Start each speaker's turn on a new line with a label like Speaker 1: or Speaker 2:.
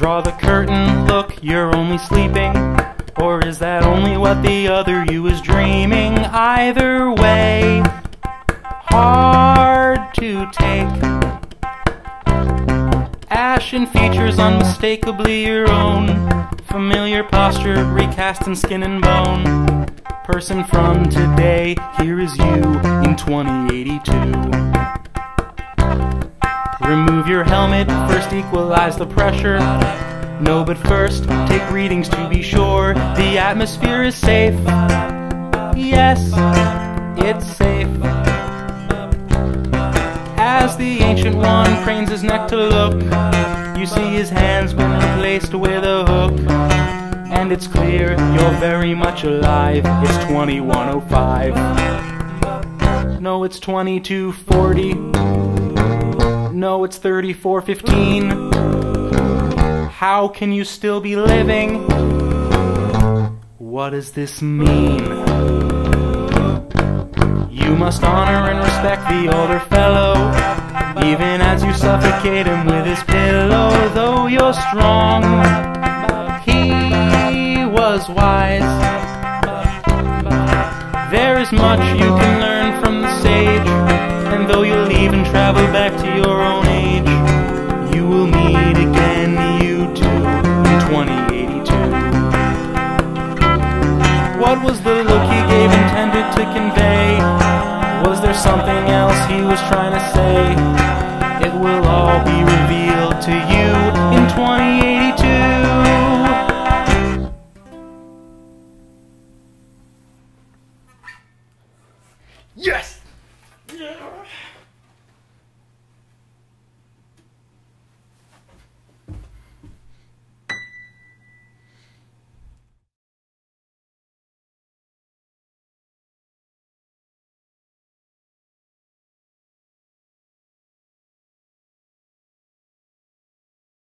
Speaker 1: Draw the curtain, look, you're only sleeping. Or is that only what the other you is dreaming? Either way, hard to take. Ashen features unmistakably your own. Familiar posture, recast in skin and bone. Person from today, here is you in 2082. Remove your helmet, first equalize the pressure. No, but first, take readings to be sure the atmosphere is safe. Yes, it's safe. As the ancient one cranes his neck to look, you see his hands been replaced with a hook. And it's clear you're very much alive. It's 2105. No, it's 2240. No, it's 3415. How can you still be living? What does this mean? You must honor and respect the older fellow, even as you suffocate him with his pillow. Though you're strong, he was wise. There is much you and though you leave and travel back to your own age, you will meet again, you too, in 2082. What was the look he gave intended to convey? Was there something else he was trying to say? It will all be revealed to you in 2082.
Speaker 2: Yes!